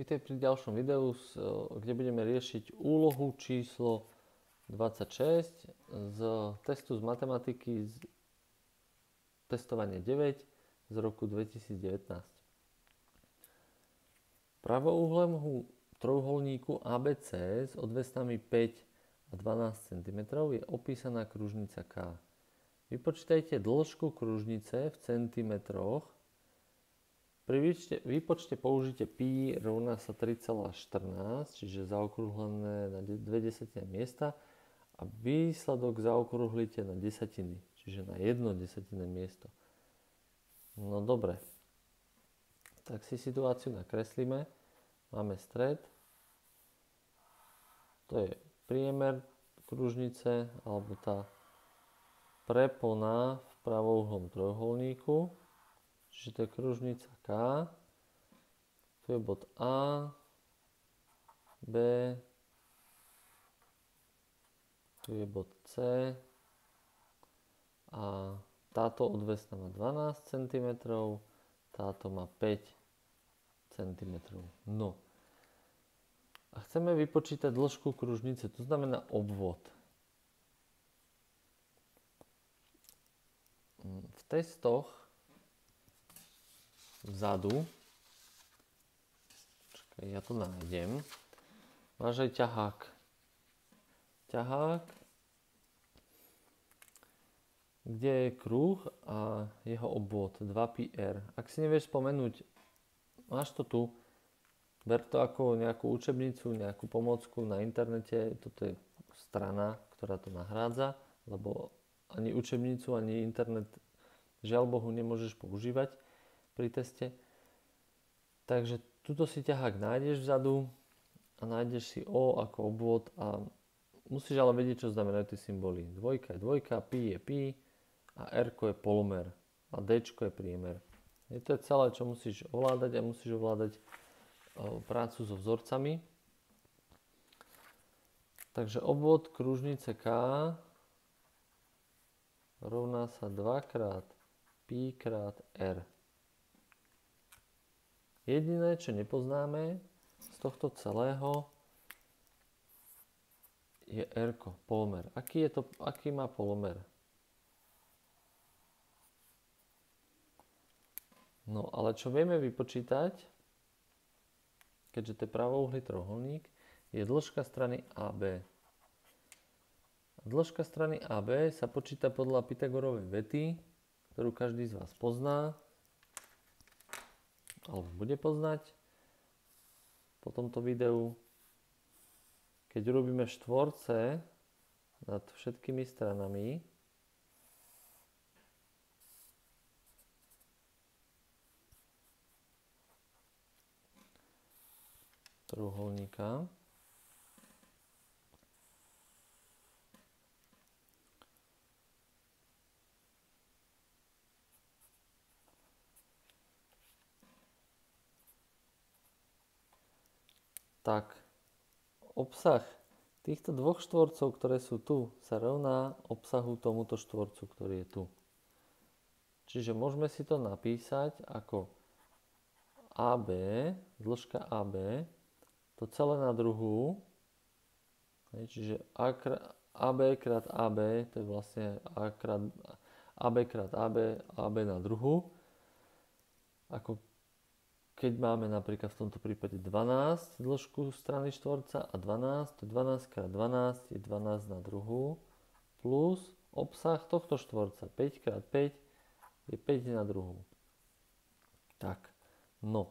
Vítaj pri ďalšom videu, kde budeme riešiť úlohu číslo 26 z testu z matematiky z testovanie 9 z roku 2019. Pravouhlému trojuholníku ABC s odvesnami 5 a 12 cm je opísaná kružnica K. Vypočítajte dĺžku kružnice v centimetroch pri výpočte použite pi rovná sa 3,14, čiže zaokrúhlené na 2 desatiny miesta a výsledok zaokrúhlite na desatiny, čiže na 1 desatinné miesto. No dobre, tak si situáciu nakreslíme. Máme stred, to je priemer kružnice alebo tá prepona v pravouhlom trojuholníku Čiže to je kružnica K. Tu je bod A, B, tu je bod C a táto odvesna má 12 cm, táto má 5 cm. No. A chceme vypočítať dĺžku kružnice, to znamená obvod. V testoch vzadu. Čakaj, ja to nájdem. Máš aj ťahák. Ťahák, kde je kruh a jeho obvod 2πr. Ak si nevieš spomenúť, máš to tu, ber to ako nejakú učebnicu, nejakú pomocku na internete, toto je strana, ktorá to nahrádza, lebo ani učebnicu, ani internet žiaľ Bohu nemôžeš používať pri teste. Takže tuto si ťahák nájdeš vzadu a nájdeš si O ako obvod a musíš ale vedieť, čo znamenajú tie symboly. Dvojka je dvojka, pi je pi a R je polomer a D je priemer. Je to celé, čo musíš ovládať a musíš ovládať prácu so vzorcami. Takže obvod kružnice K rovná sa 2 krát pi krát R. Jediné, čo nepoznáme z tohto celého, je R, polomer. Aký, je to, aký má polomer? No, ale čo vieme vypočítať, keďže to je pravouhlý trojuholník, je dĺžka strany AB. Dĺžka strany AB sa počíta podľa Pythagorovej vety, ktorú každý z vás pozná alebo bude poznať po tomto videu. Keď urobíme štvorce nad všetkými stranami, trojuholníka, tak obsah týchto dvoch štvorcov, ktoré sú tu, sa rovná obsahu tomuto štvorcu, ktorý je tu. Čiže môžeme si to napísať ako AB, dĺžka AB, to celé na druhú, čiže AB krát AB, to je vlastne A krát, AB krát AB, AB na druhú, ako keď máme napríklad v tomto prípade 12 dĺžku strany štvorca a 12, to 12 krát 12 je 12 na druhú, plus obsah tohto štvorca 5 krát 5 je 5 na druhú. Tak, no.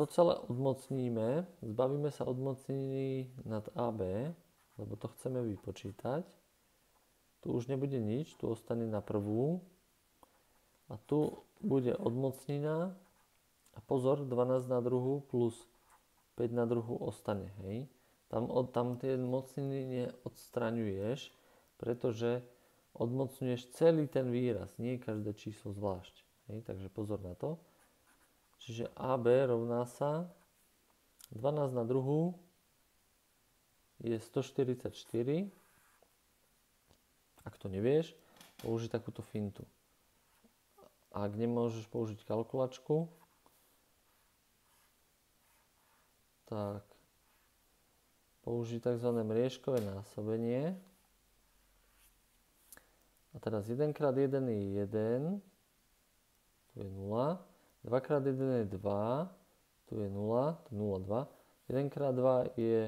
To celé odmocníme, zbavíme sa odmocnení nad AB, lebo to chceme vypočítať. Tu už nebude nič, tu ostane na prvú. A tu bude odmocnina a pozor, 12 na druhú plus 5 na druhú ostane, hej. Tam, od, tam tie mocniny neodstraňuješ, pretože odmocňuješ celý ten výraz, nie každé číslo zvlášť. Hej, takže pozor na to. Čiže AB rovná sa 12 na druhú je 144. Ak to nevieš, použij takúto fintu. Ak nemôžeš použiť kalkulačku, tak použiť tzv. mriežkové násobenie. A teraz 1 x 1 je 1, tu je 0. 2 x 1 je 2, tu je 0, tu je 0, 2. 1 x 2 je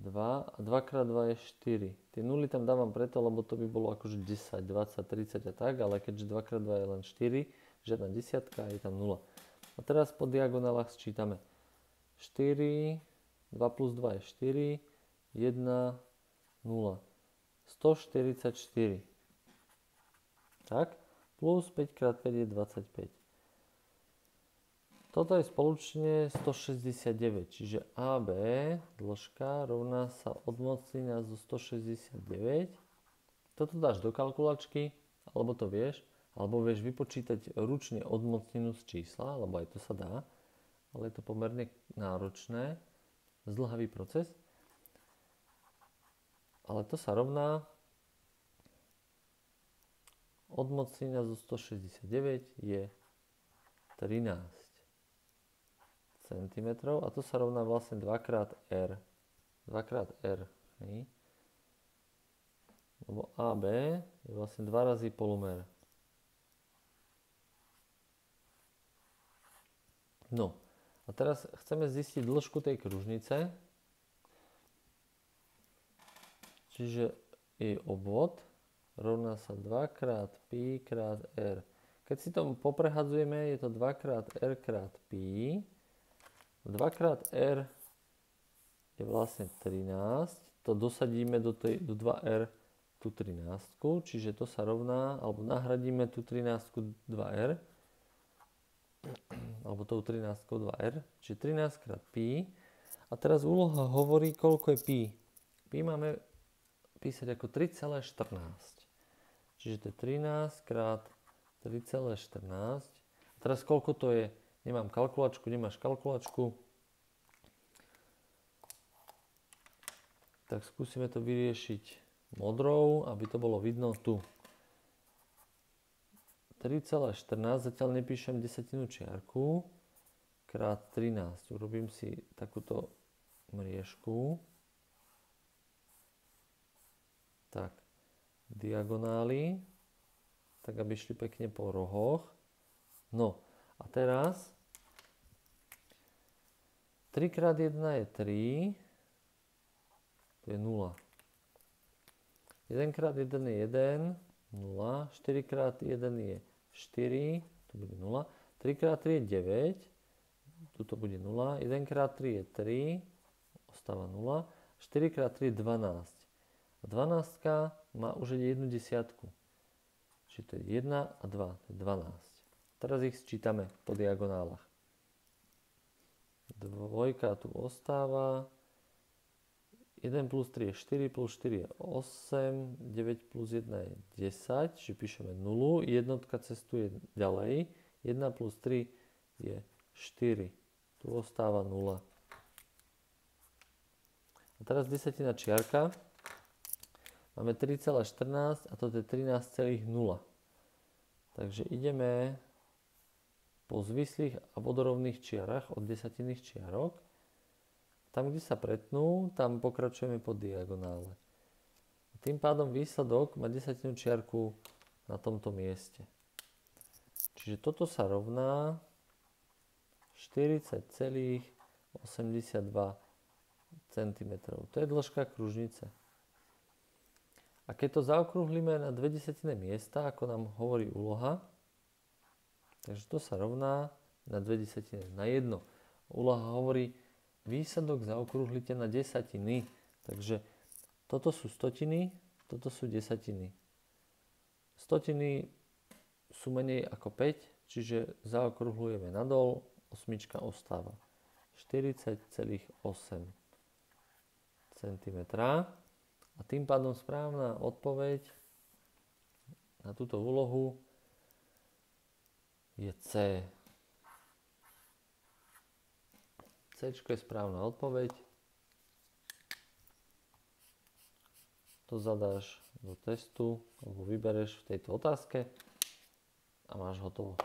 2 a 2 x 2 je 4. Tie nuly tam dávam preto, lebo to by bolo akože 10, 20, 30 a tak, ale keďže 2 x 2 je len 4, žiadna desiatka, je tam 0. A teraz po diagonálach sčítame 4, 2 plus 2 je 4, 1, 0. 144. Tak? Plus 5 x 5 je 25. Toto je spoločne 169, čiže AB dĺžka rovná sa odmocnina zo 169. Toto dáš do kalkulačky, alebo to vieš, alebo vieš vypočítať ručne odmocninu z čísla, lebo aj to sa dá, ale je to pomerne náročné, zdlhavý proces. Ale to sa rovná odmocnina zo 169 je 13 cm a to sa rovná vlastne 2 krát R. 2 krát R. Hej. Lebo AB je vlastne 2 razy polumer. No, a teraz chceme zistiť dĺžku tej kružnice. Čiže jej obvod rovná sa 2 krát pi krát r. Keď si to poprehadzujeme, je to 2 krát r krát pi 2 krát r je vlastne 13. To dosadíme do, tej, do 2r tú 13, čiže to sa rovná, alebo nahradíme tú 13 2r, alebo tou 13 2r, čiže 13 krát pi. A teraz úloha hovorí, koľko je pi. Pi máme písať ako 3,14. Čiže to je 13 krát 3,14. A teraz koľko to je? Nemám kalkulačku, nemáš kalkulačku. Tak skúsime to vyriešiť modrou, aby to bolo vidno tu. 3,14, zatiaľ nepíšem desatinú čiarku, krát 13. Urobím si takúto mriežku. Tak, diagonály, tak aby šli pekne po rohoch. No, a teraz 3 krát 1 je 3, to je 0. 1 krát 1 je 1, 0. 4 krát 1 je 4, to bude 0. 3 krát 3 je 9, tuto bude 0. 1 krát 3 je 3, ostáva 0. 4 krát 3 je 12. A 12 má už jednu desiatku. Čiže to je 1 a 2, to je 12. Teraz ich sčítame po diagonálach. Dvojka tu ostáva. 1 plus 3 je 4, plus 4 je 8, 9 plus 1 je 10, čiže píšeme 0. Jednotka cestuje ďalej. 1 plus 3 je 4. Tu ostáva 0. A teraz desatina čiarka. Máme 3,14 a toto je 13,0. Takže ideme po zvislých a vodorovných čiarach od desatinných čiarok. Tam, kde sa pretnú, tam pokračujeme po diagonále. Tým pádom výsledok má desatinú čiarku na tomto mieste. Čiže toto sa rovná 40,82 cm. To je dĺžka kružnice. A keď to zaokrúhlime na dve desetiny miesta, ako nám hovorí úloha, Takže to sa rovná na dve desetiny, na jedno. Úloha hovorí, výsledok zaokrúhlite na desatiny. Takže toto sú stotiny, toto sú desatiny. Stotiny sú menej ako 5, čiže zaokrúhlujeme nadol, osmička ostáva 40,8 cm. A tým pádom správna odpoveď na túto úlohu je C. C je správna odpoveď. To zadáš do testu, alebo vybereš v tejto otázke a máš hotovo.